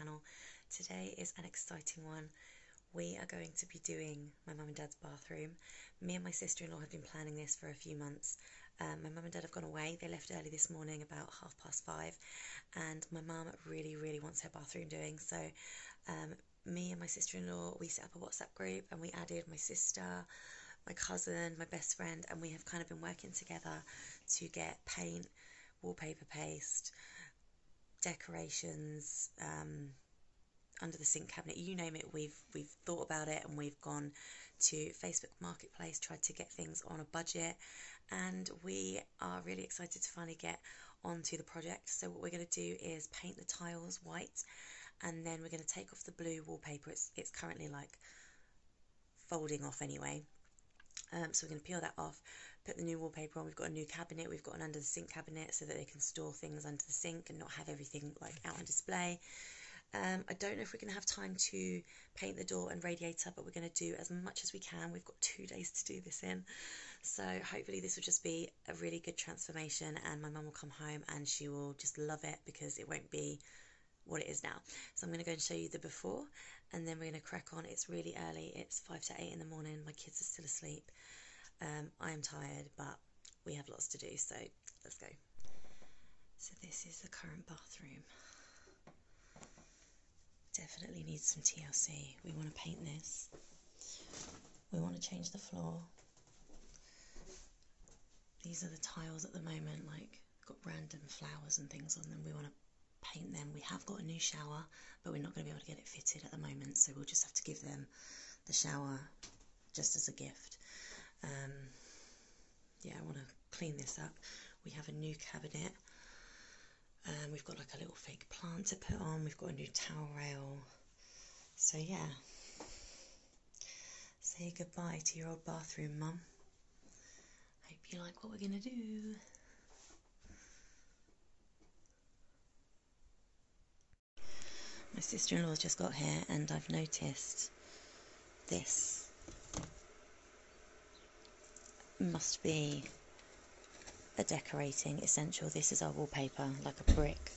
channel. Today is an exciting one. We are going to be doing my mum and dad's bathroom. Me and my sister-in-law have been planning this for a few months. Um, my mum and dad have gone away. They left early this morning, about half past five, and my mum really, really wants her bathroom doing. So, um, me and my sister-in-law, we set up a WhatsApp group, and we added my sister, my cousin, my best friend, and we have kind of been working together to get paint, wallpaper paste, decorations, um, under the sink cabinet, you name it, we've we've thought about it and we've gone to Facebook Marketplace, tried to get things on a budget, and we are really excited to finally get onto the project. So what we're going to do is paint the tiles white, and then we're going to take off the blue wallpaper. It's it's currently like folding off anyway. Um, so we're going to peel that off, put the new wallpaper on. We've got a new cabinet. We've got an under the sink cabinet so that they can store things under the sink and not have everything like out on display. Um, I don't know if we're going to have time to paint the door and radiator, but we're going to do as much as we can. We've got two days to do this in. So hopefully this will just be a really good transformation and my mum will come home and she will just love it because it won't be what it is now. So I'm going to go and show you the before and then we're going to crack on. It's really early. It's 5 to 8 in the morning. My kids are still asleep. Um, I am tired, but we have lots to do, so let's go. So this is the current bathroom definitely needs some TLC. We want to paint this. We want to change the floor. These are the tiles at the moment, like got random flowers and things on them. We want to paint them. We have got a new shower, but we're not going to be able to get it fitted at the moment, so we'll just have to give them the shower just as a gift. Um, yeah, I want to clean this up. We have a new cabinet um, we've got like a little fake plant to put on. We've got a new towel rail. So yeah. Say goodbye to your old bathroom, Mum. Hope you like what we're going to do. My sister-in-law's just got here and I've noticed this must be a decorating essential. This is our wallpaper, like a brick.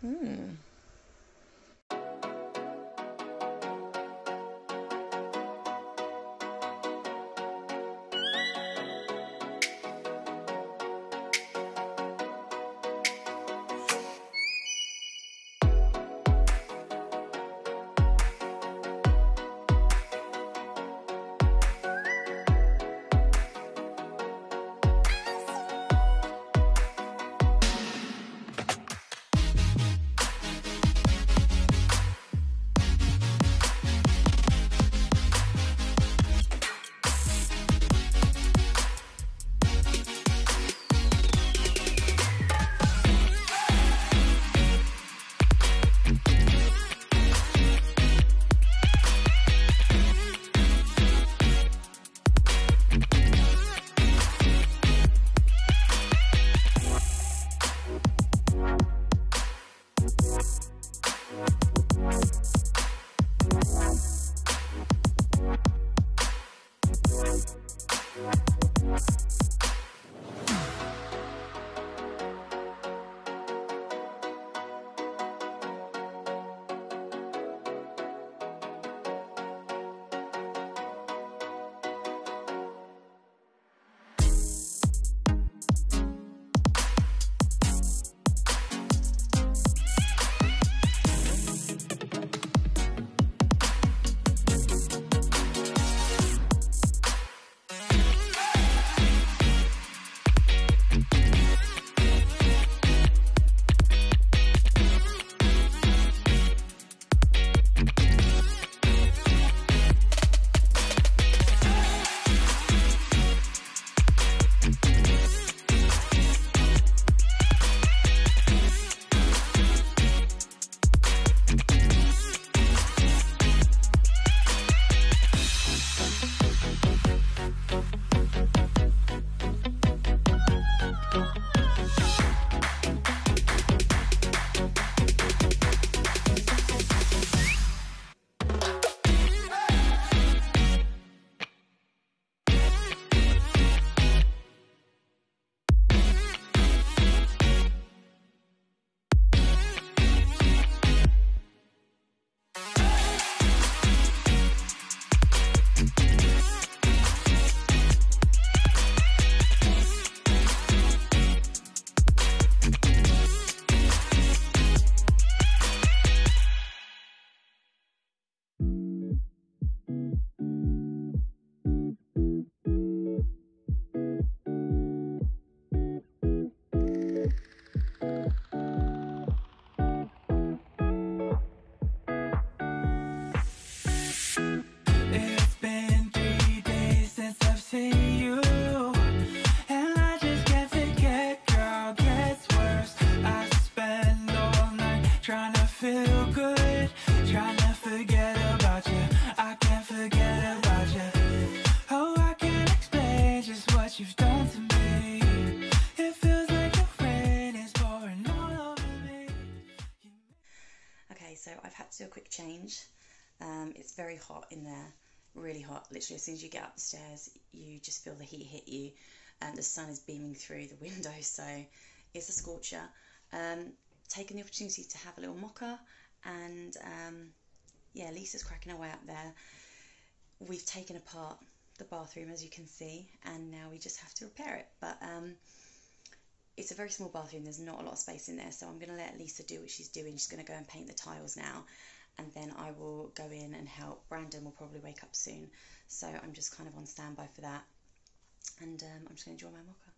Hmm. Um, it's very hot in there, really hot. Literally, as soon as you get up the stairs, you just feel the heat hit you, and the sun is beaming through the window, so it's a scorcher. Um, taking the opportunity to have a little mocha, and um, yeah, Lisa's cracking away up there. We've taken apart the bathroom, as you can see, and now we just have to repair it. But um, it's a very small bathroom, there's not a lot of space in there, so I'm going to let Lisa do what she's doing. She's going to go and paint the tiles now, and then I will go in and help. Brandon will probably wake up soon, so I'm just kind of on standby for that. And um, I'm just going to enjoy my mocha.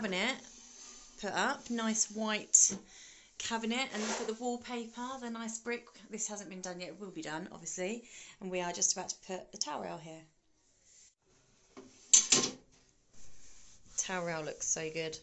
Cabinet put up, nice white cabinet, and look at the wallpaper, the nice brick. This hasn't been done yet, it will be done, obviously. And we are just about to put the towel rail here. Towel rail looks so good.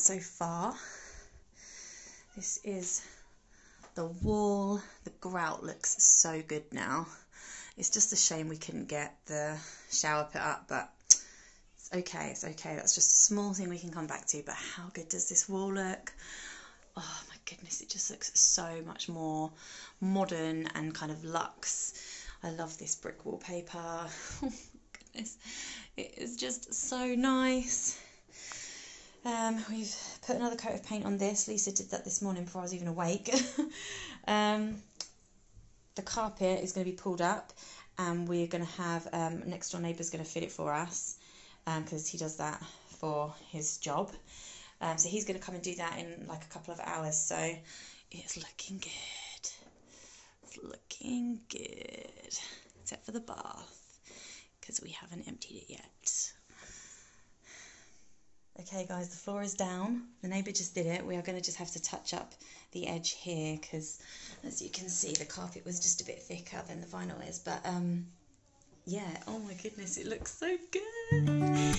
So far. This is the wall. The grout looks so good now. It's just a shame we couldn't get the shower put up, but it's okay, it's okay. That's just a small thing we can come back to, but how good does this wall look? Oh my goodness, it just looks so much more modern and kind of luxe. I love this brick wallpaper. Oh goodness, it is just so nice. Um, we've put another coat of paint on this. Lisa did that this morning before I was even awake. um, the carpet is going to be pulled up and we're going to have um, next door neighbour's going to fit it for us because um, he does that for his job. Um, so he's going to come and do that in like a couple of hours. So it's looking good. It's looking good. Except for the bath because we haven't emptied it yet. Okay guys, the floor is down. The neighbour just did it. We are going to just have to touch up the edge here because as you can see the carpet was just a bit thicker than the vinyl is. But um, yeah, oh my goodness, it looks so good.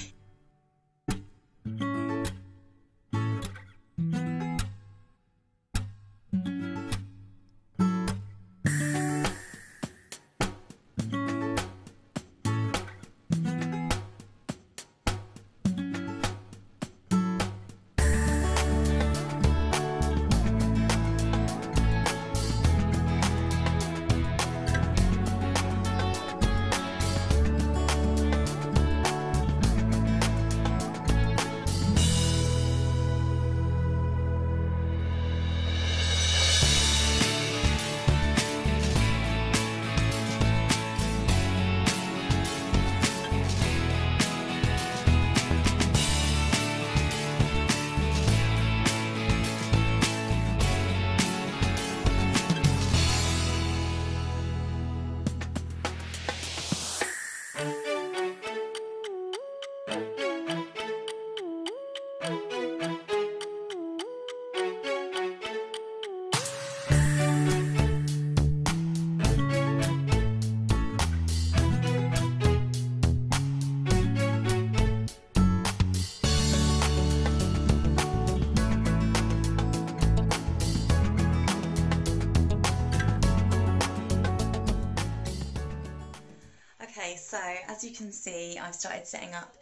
I've started setting up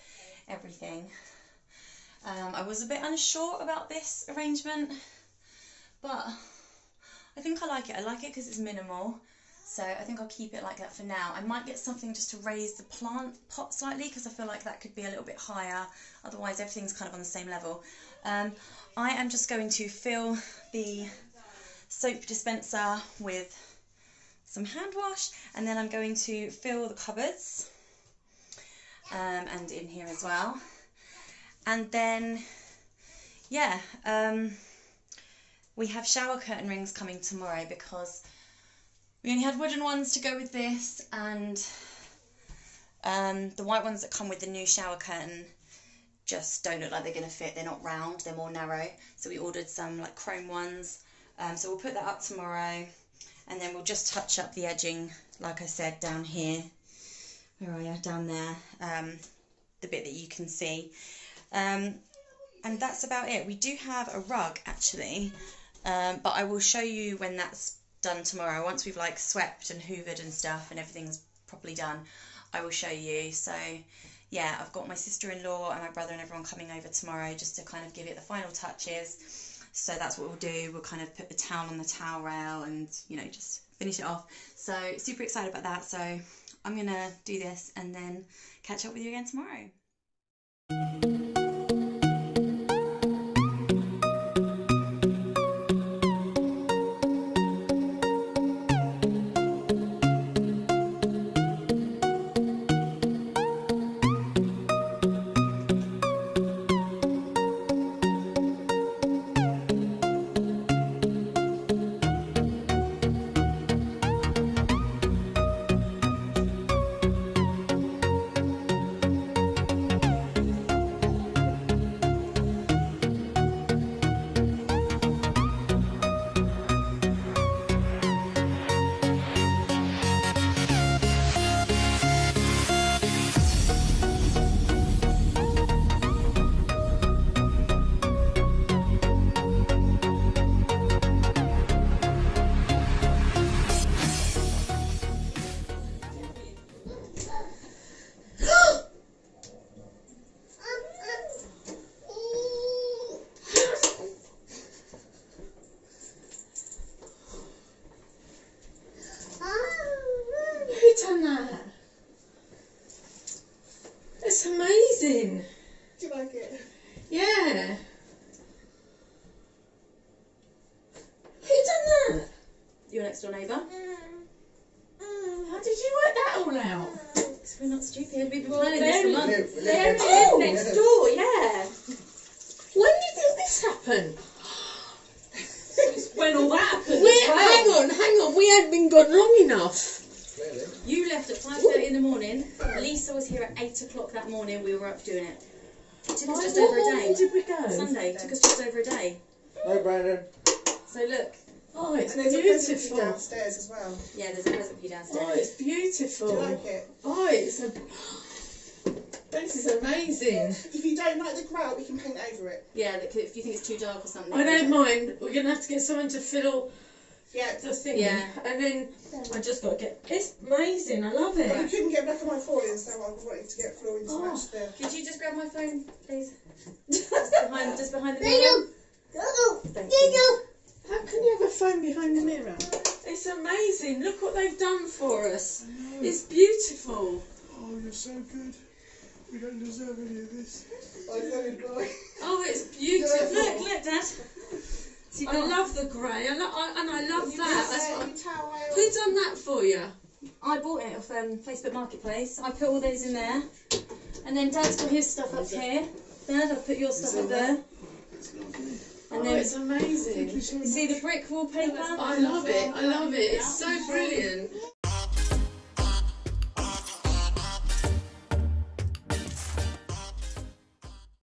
everything. Um, I was a bit unsure about this arrangement, but I think I like it. I like it because it's minimal, so I think I'll keep it like that for now. I might get something just to raise the plant pot slightly because I feel like that could be a little bit higher. Otherwise, everything's kind of on the same level. Um, I am just going to fill the soap dispenser with some hand wash and then I'm going to fill the cupboards um, and in here as well. And then yeah um, we have shower curtain rings coming tomorrow because we only had wooden ones to go with this and um, the white ones that come with the new shower curtain just don't look like they're going to fit. They're not round they're more narrow. So we ordered some like chrome ones. Um, so we'll put that up tomorrow and then we'll just touch up the edging like I said down here where are you down there um, the bit that you can see um, and that's about it we do have a rug actually um, but I will show you when that's done tomorrow once we've like swept and hoovered and stuff and everything's properly done I will show you so yeah I've got my sister-in-law and my brother and everyone coming over tomorrow just to kind of give it the final touches so that's what we'll do. We'll kind of put the towel on the towel rail and, you know, just finish it off. So super excited about that. So I'm going to do this and then catch up with you again tomorrow. Morning. Up doing it. Took us just over a morning day. did we go? Sunday. Took us just over a day. No, Brandon. So look. Oh, it's And there's a present for beautiful. downstairs as well. Yeah, there's a present for you downstairs. Oh, it's beautiful. Do you beautiful. like it? Oh, it's a. This is amazing. If you don't like the grout, we can paint over it. Yeah, that if you think it's too dark or something. I don't mind. We're gonna have to get someone to fill Yeah. the thing. Yeah. And then I just got to get. It's amazing. I love it. I couldn't get back on my flooring, so I wanted to get flooring to Oh. match the. Could you just grab my phone, please? just behind, just behind the mirror. Thank you. How can you have a phone behind the mirror? It's amazing. Look what they've done for us. It's beautiful. Oh, you're so good. We don't deserve any of this. I very dry. Oh, it's beautiful. Look, look, Dad. You've I love the grey. I lo- I, and I love that. That's what. Who done that for you? I bought it off um, Facebook Marketplace. I put all those in there, and then Dad's got his stuff up here. Dad, I've put your stuff up there, and oh, then it's amazing. you see the brick wallpaper. I love it. I love it. It's so brilliant.